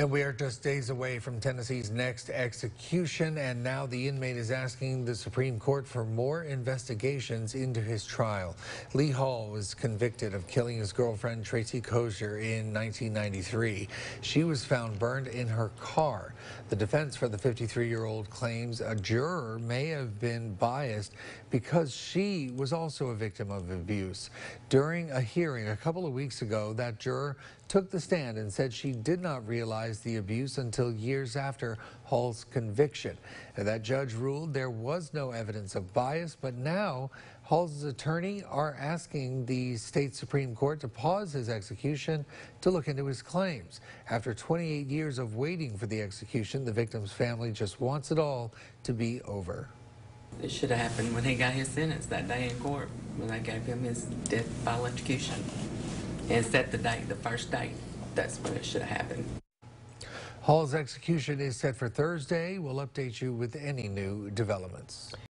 And we are just days away from Tennessee's next execution, and now the inmate is asking the Supreme Court for more investigations into his trial. Lee Hall was convicted of killing his girlfriend Traci Crozier in 1993. She was found burned in her car. The defense for the 53-year-old claims a juror may have been biased because she was also a victim of abuse. During a hearing a couple of weeks ago, that juror took the stand and said she did not realize the abuse until years after Hall's conviction. That judge ruled there was no evidence of bias, but now Hall's attorney are asking the state Supreme Court to pause his execution to look into his claims. After 28 years of waiting for the execution, the victim's family just wants it all to be over. It should have happened when he got his sentence that day in court, when they gave him his death by electrocution. And set the date, the first date. That's when it should have happened. Hall's execution is set for Thursday. We'll update you with any new developments.